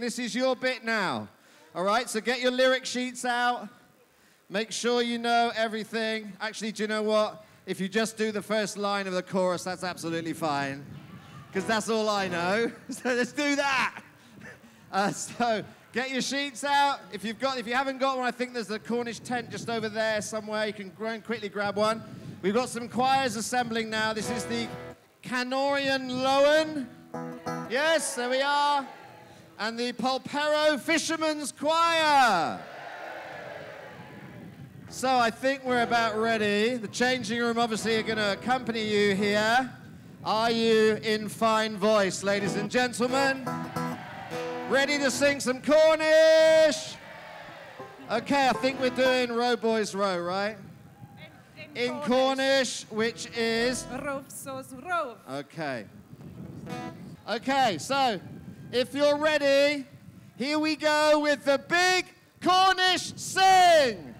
This is your bit now. All right, so get your lyric sheets out. Make sure you know everything. Actually, do you know what? If you just do the first line of the chorus, that's absolutely fine. Because that's all I know. So let's do that. Uh, so get your sheets out. If you've got, if you haven't got one, I think there's a Cornish tent just over there somewhere. You can go and quickly grab one. We've got some choirs assembling now. This is the Canorian Lowen. Yes, there we are. And the Polperro Fishermen's Choir. So I think we're about ready. The changing room obviously are going to accompany you here. Are you in fine voice, ladies and gentlemen? Ready to sing some Cornish? Okay, I think we're doing Row Boys Row, right? In Cornish, which is Rove sos rove. Okay. Okay, so if you're ready, here we go with the big Cornish sing.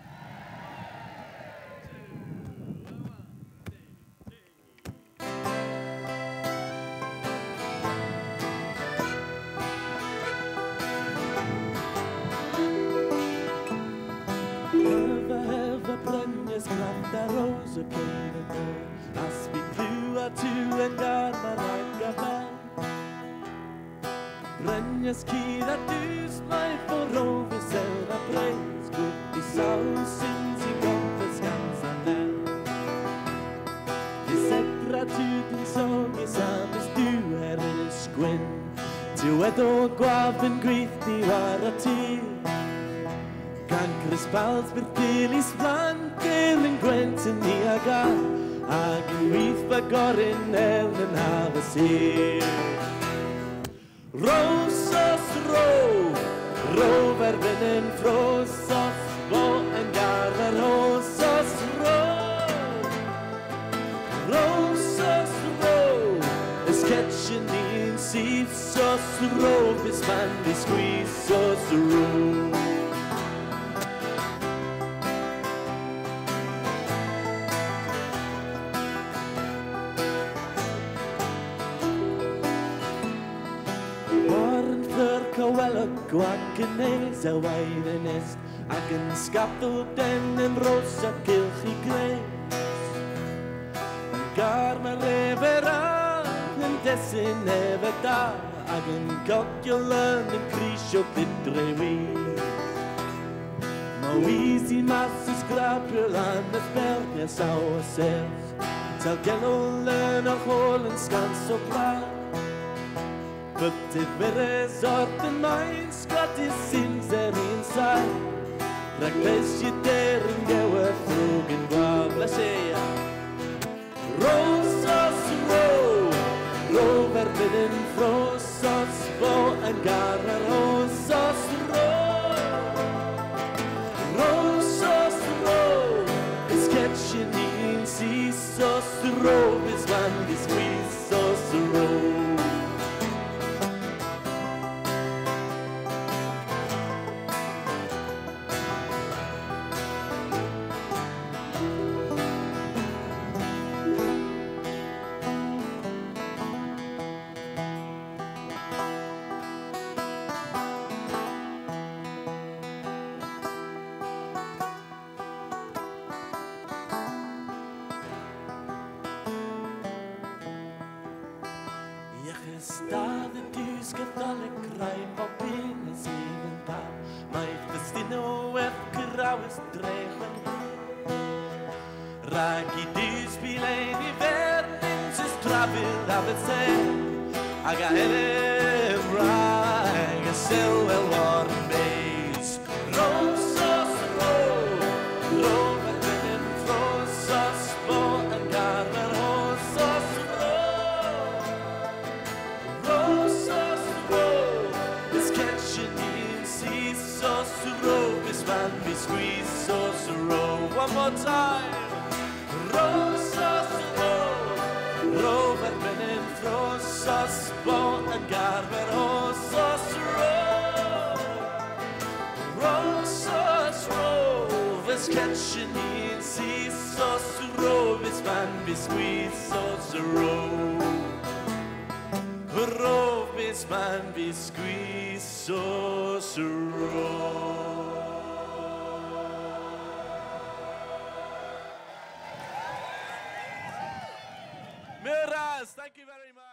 Rose Brenjes kid at dus mig for over særa breis Gutt i sausen til gamle skansane Det sætra tydelig song i samme stuer i skwen Diwedd o gwafen gweithdi war a tir Cancres bals byrdilis flancer yn gwent yn ni agar Ac yn wyth fagoryn el yn hafas hir Passion i'n syth os rof Bys man i sgwys os rof Yr cywelog ac yn nes a wair yn est Ac yn sgadw den yn ros a gylch i gres Yn gar mae'r dessen ever da. Agen got your learn in Krisho pitrewi Moisi massus grapel an es berne sauer ser Zal genole noch holen ganz so klar. Wird it vere sorte meins Gott is in serin sein Rag bes je deren gewe flogen Du ska falle kraj på pinne siven pa Mai festino ef kraues drechen Ragi du spilein i verden Sus travel av et se Aga hele One more time. Rosas ro Ro verbenen frosas bo en hosas ro. Rosas ro Is catching in seesaws ro Is man be squeezes ro. Rovis man vi squeeze oss. Miras, thank you very much.